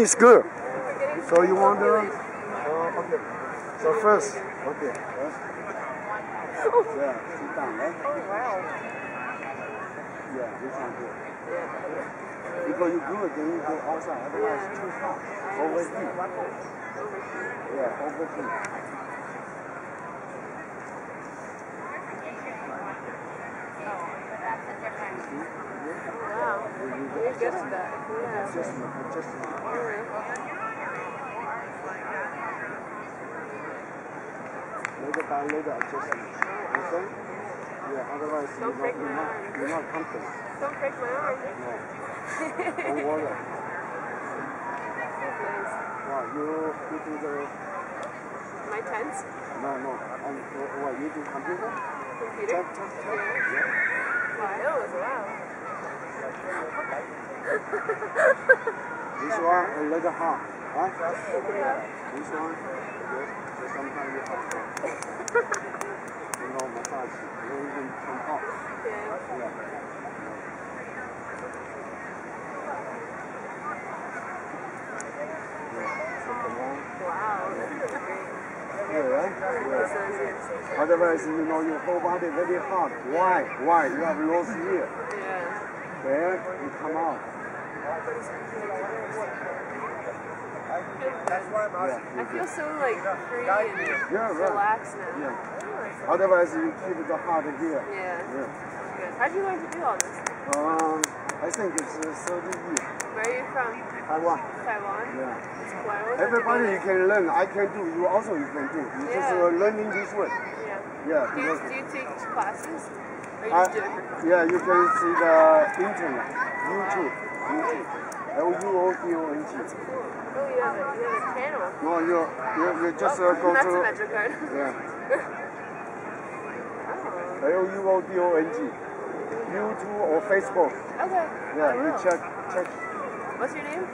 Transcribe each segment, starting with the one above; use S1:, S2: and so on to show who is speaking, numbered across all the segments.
S1: It's good. So you want to? Uh, okay. So first, okay. Yeah, sit down, right?
S2: Oh, wow.
S1: Yeah, this one good. Because you good, then you go outside. Otherwise, it's too hot. Overheat. Yeah, overheat.
S2: Good at that. Yeah.
S1: Adjustment, adjustment. Later by later adjustment. Okay? Yeah, otherwise you're
S2: Don't
S1: not,
S2: break
S1: you're
S2: my
S1: not,
S2: arm.
S1: you're not comfortable.
S2: Don't break my arm.
S1: No. Don't worry.
S2: Nice.
S1: Wow, you, you do the,
S2: My tense
S1: no, no, uh, what, you do computer?
S2: computer.
S1: Check, check, check.
S2: Yeah.
S1: Yeah.
S2: Wow, wow.
S1: This one a little hot, right? This one. So sometimes you have to, you know, massage, you even come hot.
S2: Yeah.
S1: Yeah. Yeah. So come on.
S2: Wow. That's great.
S1: Yeah, right?
S2: This
S1: Yeah.
S2: is-
S1: Otherwise, you know, your whole body very hot. Why? Why? You have lost here.
S2: Yeah.
S1: Then you come out.
S2: I feel so like free and
S1: Yeah, right.
S2: relaxed now.
S1: Yeah. Otherwise, you keep the heart here.
S2: Yeah.
S1: Yeah.
S2: How'd you learn to do all this?
S1: Um, I think it's uh, 30 years.
S2: Where are you from?
S1: Taiwan.
S2: Taiwan?
S1: Yeah.
S2: It's cool.
S1: Everybody you can learn. I can do. You also you can do. You just
S2: Yeah.
S1: uh, learning this way.
S2: Yeah.
S1: Yeah.
S2: Do you, do you take classes? Or you
S1: I,
S2: just do it for fun?
S1: yeah, you can see the internet, YouTube, YouTube. L U O D O N G.
S2: Oh, you have a, you have a channel.
S1: No, you you, you just uh,
S2: oh,
S1: go
S2: that's a
S1: to
S2: MetroCard.
S1: yeah.
S2: oh.
S1: L U O D O N G. YouTube or Facebook.
S2: Okay.
S1: Yeah, you check check.
S2: What's your name?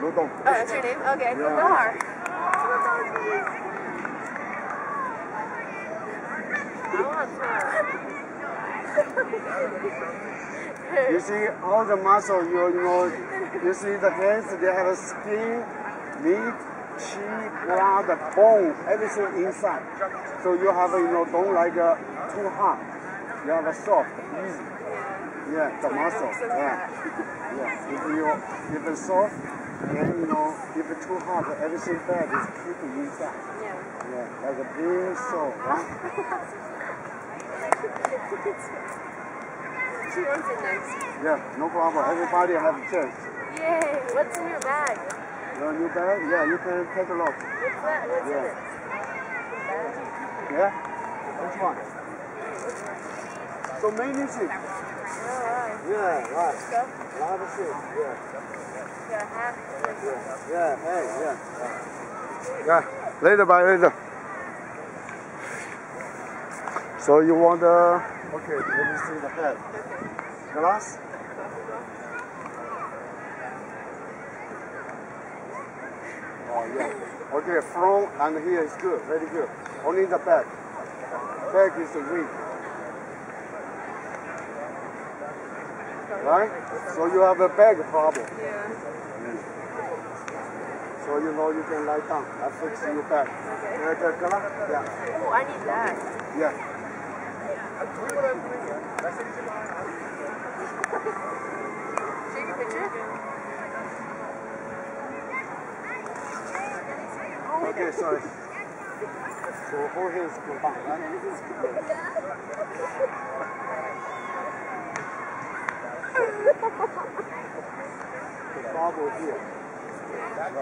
S1: Luo Dong.
S2: Oh, that's your name? Okay.
S1: Yeah.
S2: Lar. I want some.
S1: You see all the muscle, you, know, you see the hands, they have a skin, meat, cheek, blood, bone, everything inside. So you have, you know, don't like uh, too hard. You have a soft, easy. Yeah, the muscle. Yeah. Yeah. If you if it's soft, then you know, if it's too hard, everything bad is keeping inside.
S2: Yeah.
S1: Yeah, like a being so, right?
S2: She wants it next.
S1: Yeah, no problem. Everybody have a chance.
S2: Yay! What's in your bag?
S1: Your new bag? Yeah, you can take a look.
S2: What's that? What's
S1: Yeah.
S2: in it?
S1: Yeah? Which one? So many things.
S2: Oh, uh, wow.
S1: Yeah, right.
S2: Stuff?
S1: A lot of things. Yeah.
S2: A hat.
S1: Yeah. Yeah, hey, yeah. Yeah, later, bye, later. So you want the, okay, let me see the head. Glass? Oh, yeah. Okay, front and here is good, very good. Only the back. Back is weak. Right? So you have a back problem.
S2: Yeah.
S1: So you know you can lie down. I fix you back. Glass? Yeah.
S2: Oh, I need that.
S1: Yeah.
S2: Take a picture?
S1: Okay, sorry. So hands combined, right? The bubble here. Right.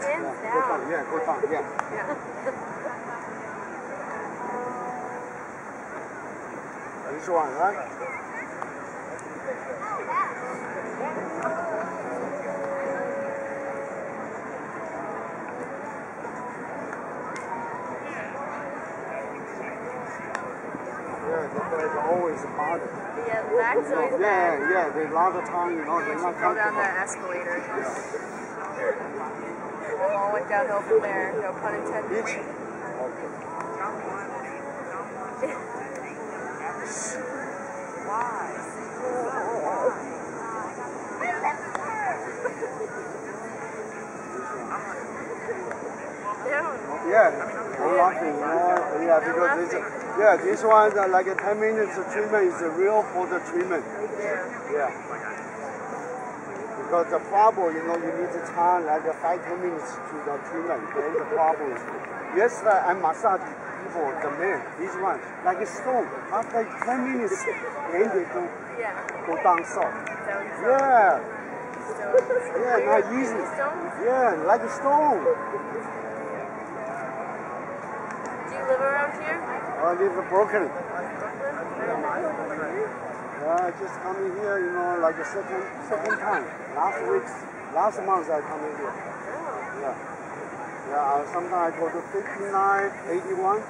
S2: Hands
S1: down.
S2: down.
S1: Yeah, go down. Yeah.
S2: Yeah.
S1: This one, right? Yeah, always bother.
S2: Yeah, back's always
S1: Yeah,
S2: bad.
S1: yeah, they a lot of time, you know, they're not
S2: Go down
S1: comfortable.
S2: that escalator. It all went downhill from there. No pun intended.
S1: Yeah, yeah, because this, yeah, this one like a 10 minutes treatment is real for the treatment. Yeah. Because the problem, you know, you need to time like five ten minutes to the treatment. Then the problem is. Yesterday I massaged people, the man, this one, like a stone. After 10 minutes, then they go,
S2: Yeah.
S1: go down soft. Yeah, yeah, not easy. Yeah, like a stone.
S2: Do you live around here?
S1: I live in Brooklyn.
S2: Brooklyn?
S1: Yeah, I just coming here, you know, like a second second time. Last week, last month I come in here. Yeah. Yeah, uh, sometimes I go to 59, 81.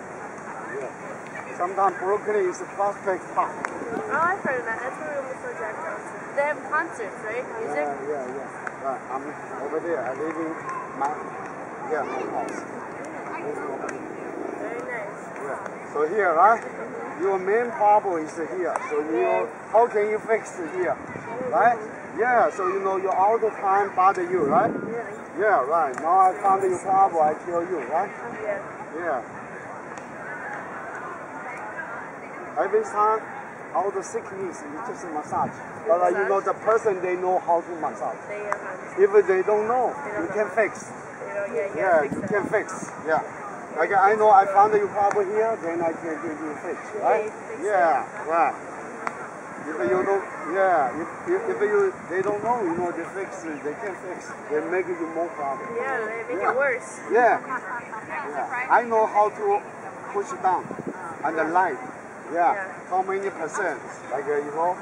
S1: Sometimes Brooklyn is a prospect park.
S2: Oh, I've heard of that. That's where we almost saw Jack Johnson. They have concerts, right? Music?
S1: Yeah, yeah, yeah. Right, I'm over there. I live in my, yeah, my house.
S2: Very nice.
S1: Yeah. So here, right? Your main problem is here. So you know, how can you fix it here? Right? Yeah, so you know your all the time bother you, right? Yeah, right. Now I found your problem, I tell you, right?
S2: Yeah.
S1: Yeah. Every time, all the sickness, you just massage. But uh, you know the person, they know how to massage.
S2: They,
S1: If they don't know,
S2: They
S1: you
S2: don't
S1: can
S2: know.
S1: fix.
S2: you know, yeah,
S1: Yeah,
S2: fix
S1: you can fix. Yeah. Like I know I found your problem here, then I can give you fix, right?
S2: you fix
S1: Yeah, right. If you don't, yeah, if, if, if you they don't know, you know, they fix it, they can fix. They make you more problem.
S2: Yeah, they make
S1: Yeah.
S2: it worse.
S1: Yeah. yeah. I know how to push it down and the light. Yeah.
S2: Yeah.
S1: How many percent? Like uh, you know,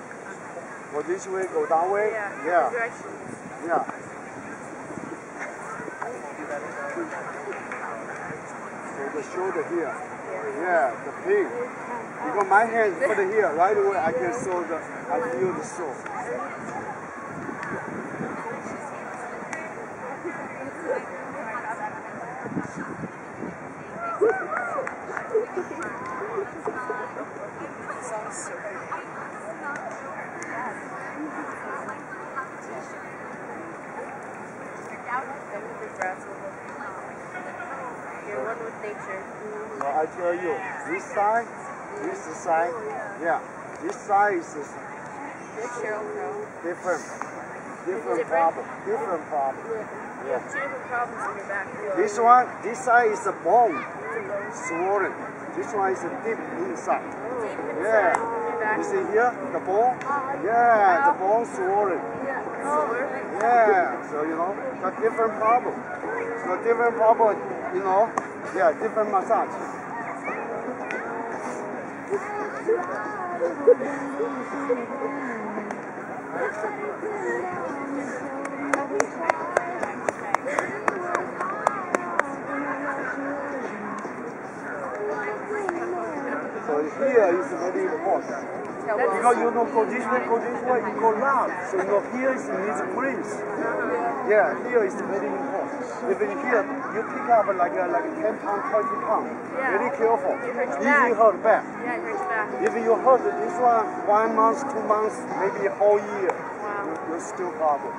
S1: go this way, go that way.
S2: Yeah.
S1: Yeah.
S2: Directions.
S1: Yeah. So the shoulder here. Yeah, the pain. Because my hand put it here, right away I can feel the I feel the.
S2: Everything grass over. You're one with nature.
S1: So I tell you, this side, this side, yeah, this side is
S2: You're Sheryl Crow.
S1: different, different
S2: Different?
S1: problem, different problem.
S2: Two different problems in your back.
S1: This one, this side is a bone,
S2: It's a bone.
S1: swollen. This one is a deep inside.
S2: Deep inside
S1: Yeah.
S2: of your back.
S1: You see here, the bone? Yeah, the bone swollen. Yeah, so you know, got different problem. So different problem, you know, yeah, different massage. So here is very important. Because you don't go this way, go this way, you go loud. So you know here is needs breeze. Yeah, here is very important. If in here you pick up like a like 10 pound, 20 pound,
S2: Yeah.
S1: very careful.
S2: You
S1: Easy
S2: back.
S1: hurt back.
S2: Yeah, it hurts back.
S1: If you hurt this one one month, two months, maybe a whole year,
S2: Wow.
S1: you, you're still problem.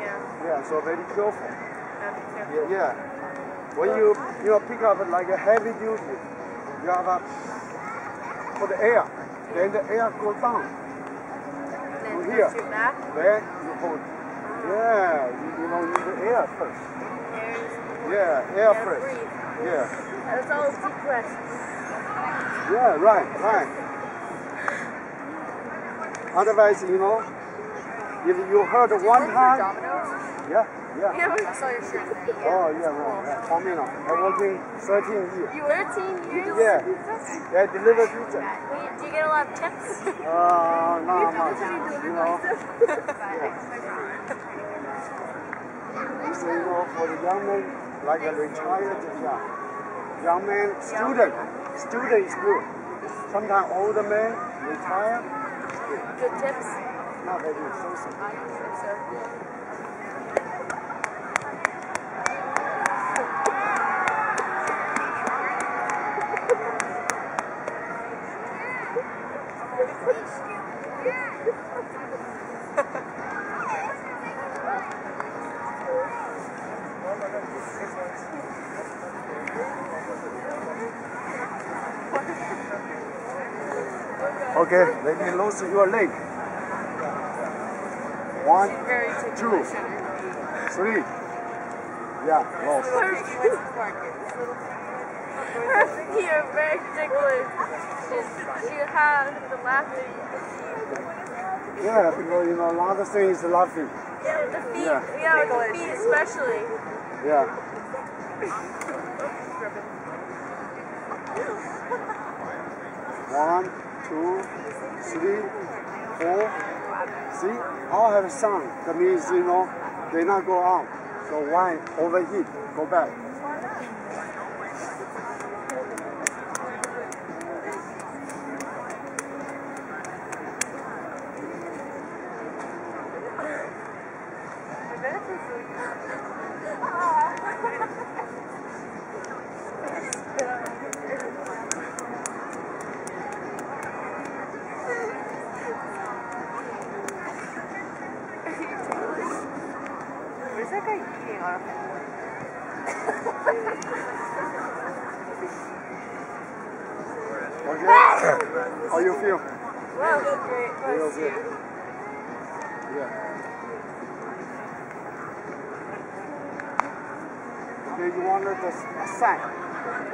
S2: Yeah.
S1: Yeah, so very careful.
S2: Careful.
S1: Yeah, yeah. When you you know pick up like a heavy duty, you have a for er. the air, then the air goes down.
S2: And then
S1: Here.
S2: hurts back.
S1: Then you hold. Yeah, you, you know need the air first. Yeah, air first. Yeah,
S2: That's all breaths.
S1: yeah, right, right. Otherwise, you know, if you hurt one
S2: Domino's?
S1: Yeah, yeah.
S2: Yeah, I saw your shirt there.
S1: Oh, yeah, right, right. For me now, I'm working 13 years.
S2: You were 10 years?
S1: Yeah, yeah, deliver pizza.
S2: Do you get a lot of tips?
S1: Uh, not much, you know. So, you know, for the young man, like a retired young, young man, student, student is good. Sometimes older man, retire,
S2: Good tips?
S1: not very good. So, so.
S2: I don't think so.
S1: Okay, let me lose your leg. One, two, three. Yeah,
S2: lost. Are very ticklish. She has the laughing.
S1: Yeah, because you know, a lot of things laughing.
S2: Yeah, the feet.
S1: Yeah.
S2: Yeah, the feet especially.
S1: Yeah. One, two, three, four. See, all have a sound. That means you know they not go out. So one overheat, go back.
S2: Where's that guy eating on?
S1: Okay. How you feel?
S2: Well, Wow, great.
S1: Real good. Yeah. Okay, you want it the s- side?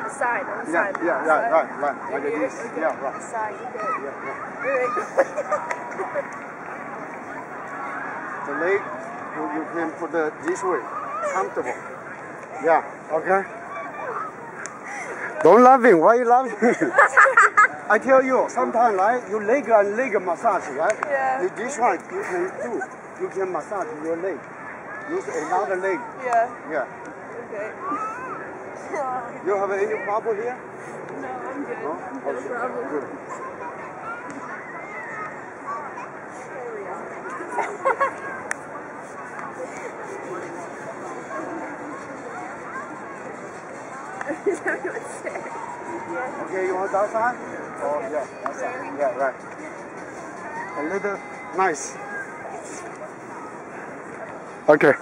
S2: The side, on the
S1: Yeah,
S2: side.
S1: yeah,
S2: the
S1: right, right, right. Like this.
S2: okay.
S1: Yeah, right.
S2: The side, okay.
S1: Yeah, yeah. The leg, you, you can put it this way, comfortable. Yeah, okay. Don't laughing. Why you laughing? I tell you, sometimes, right, you leg and leg massage, right?
S2: Yeah.
S1: You- This one you can do. You can massage your leg. Use another leg.
S2: Yeah,
S1: Yeah.
S2: okay.
S1: You have any problem here?
S2: No, I'm good.
S1: No?
S2: I'm good.
S1: Okay,
S2: problem.
S1: Good.
S2: Is that what you say?
S1: Okay, you want that side? Oh, yeah, that. Yeah, right. A little nice. Okay,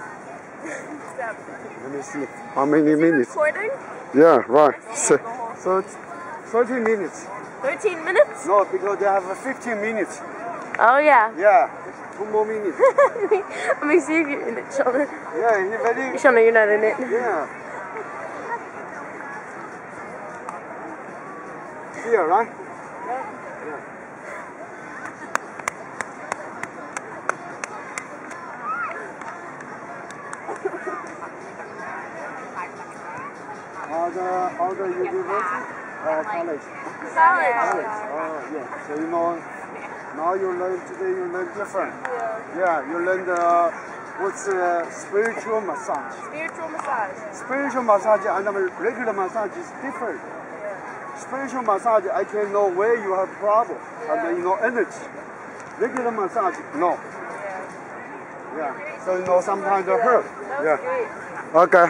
S1: let me see. How many minutes?
S2: Recording?
S1: Yeah, right. So, so it's 30 minutes.
S2: 13 minutes?
S1: No, because they have 15 minutes.
S2: Oh, yeah.
S1: Yeah, two more minutes.
S2: Let me see if you're in it, Sheldon.
S1: Yeah, he very.
S2: Sheldon, you're not in it.
S1: Yeah. Here, right? Yeah. All the, all the university or college?
S2: College.
S1: College. Oh, yeah. So you know, now you learn today. You learn different.
S2: Yeah.
S1: Yeah, you learn the what's uh, spiritual massage.
S2: Spiritual massage.
S1: Spiritual massage and the regular massage is different. Spiritual massage, I can know where you have problem and then you know energy. Regular massage, no.
S2: Yeah.
S1: Yeah. So you know sometimes it hurt.
S2: That was
S1: Yeah.
S2: great.
S1: Okay.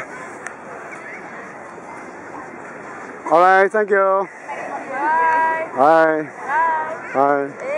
S1: All right. Thank you.
S2: Bye.
S1: Bye.
S2: Bye.
S1: Bye.